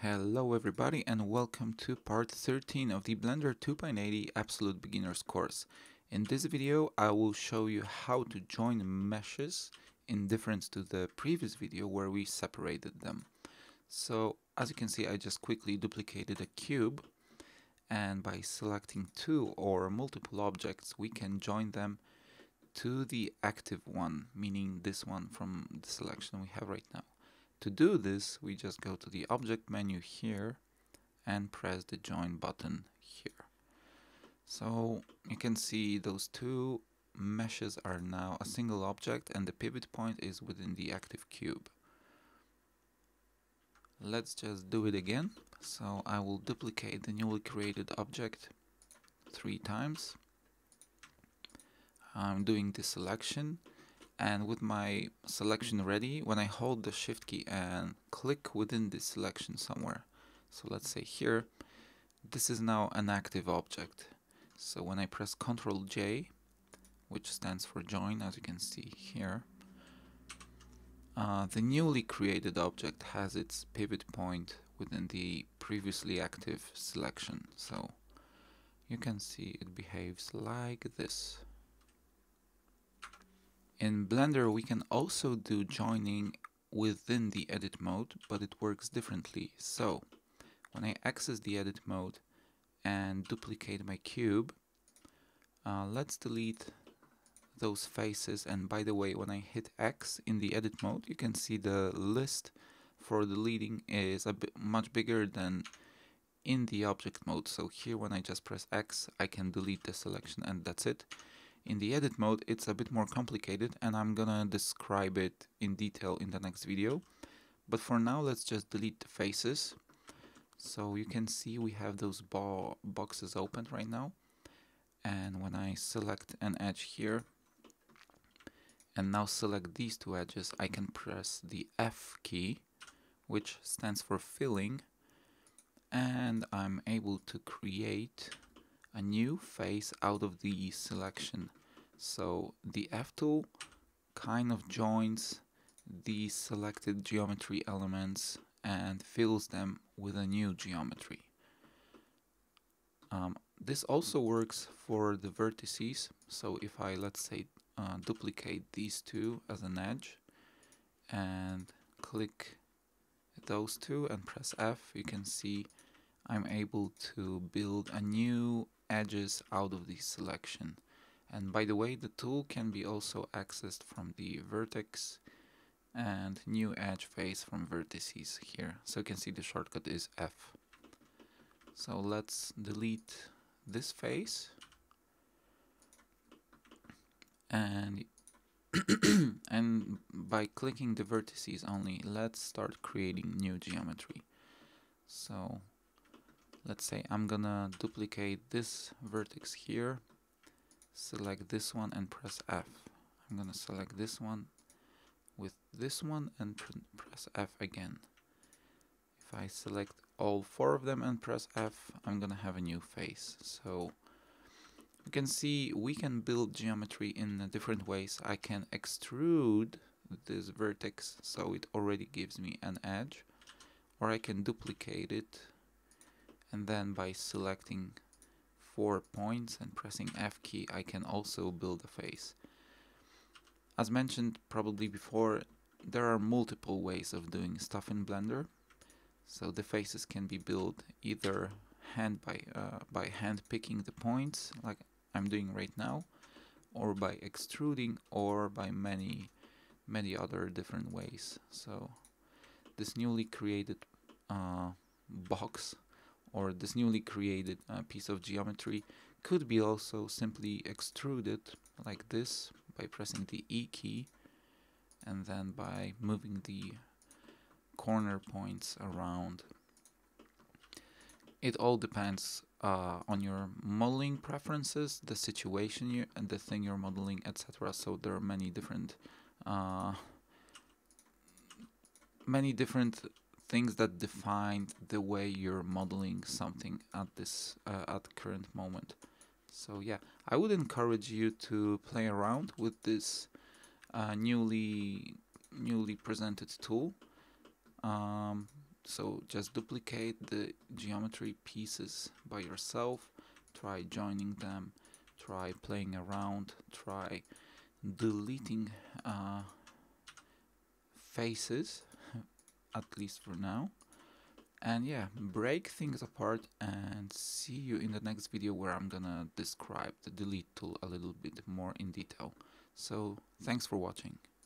Hello everybody and welcome to part 13 of the Blender 2.80 Absolute Beginners course. In this video I will show you how to join meshes in difference to the previous video where we separated them. So as you can see I just quickly duplicated a cube and by selecting two or multiple objects we can join them to the active one, meaning this one from the selection we have right now. To do this, we just go to the object menu here and press the join button here. So you can see those two meshes are now a single object and the pivot point is within the active cube. Let's just do it again. So I will duplicate the newly created object three times. I'm doing the selection and with my selection ready when I hold the shift key and click within this selection somewhere. So let's say here this is now an active object. So when I press Ctrl J which stands for join as you can see here uh, the newly created object has its pivot point within the previously active selection. So you can see it behaves like this in Blender we can also do joining within the edit mode, but it works differently. So when I access the edit mode and duplicate my cube, uh, let's delete those faces. And by the way when I hit X in the edit mode you can see the list for deleting is a bit much bigger than in the object mode. So here when I just press X I can delete the selection and that's it in the edit mode, it's a bit more complicated and I'm gonna describe it in detail in the next video. But for now, let's just delete the faces. So you can see we have those boxes open right now. And when I select an edge here, and now select these two edges, I can press the F key, which stands for filling, and I'm able to create a new face out of the selection. So the F tool kind of joins the selected geometry elements and fills them with a new geometry. Um, this also works for the vertices. So if I, let's say, uh, duplicate these two as an edge and click those two and press F, you can see I'm able to build a new edges out of the selection. And by the way, the tool can be also accessed from the vertex and new edge face from vertices here. So you can see the shortcut is F. So let's delete this face and and by clicking the vertices only let's start creating new geometry so let's say I'm gonna duplicate this vertex here select this one and press F. I'm gonna select this one with this one and pr press F again. If I select all four of them and press F I'm gonna have a new face. So you can see we can build geometry in different ways. I can extrude this vertex so it already gives me an edge or I can duplicate it. And then by selecting four points and pressing F key I can also build a face. As mentioned probably before there are multiple ways of doing stuff in Blender so the faces can be built either hand by uh, by hand picking the points like I'm doing right now or by extruding or by many many other different ways so this newly created uh, box or this newly created uh, piece of geometry could be also simply extruded like this by pressing the E key and then by moving the corner points around. It all depends uh, on your modeling preferences, the situation you and the thing you're modeling, etc. So there are many different uh, many different things that define the way you're modeling something at this uh, at current moment. So yeah I would encourage you to play around with this uh, newly newly presented tool. Um, so just duplicate the geometry pieces by yourself. Try joining them. Try playing around. Try deleting uh, faces at least for now. And yeah break things apart and see you in the next video where I'm gonna describe the delete tool a little bit more in detail. So thanks for watching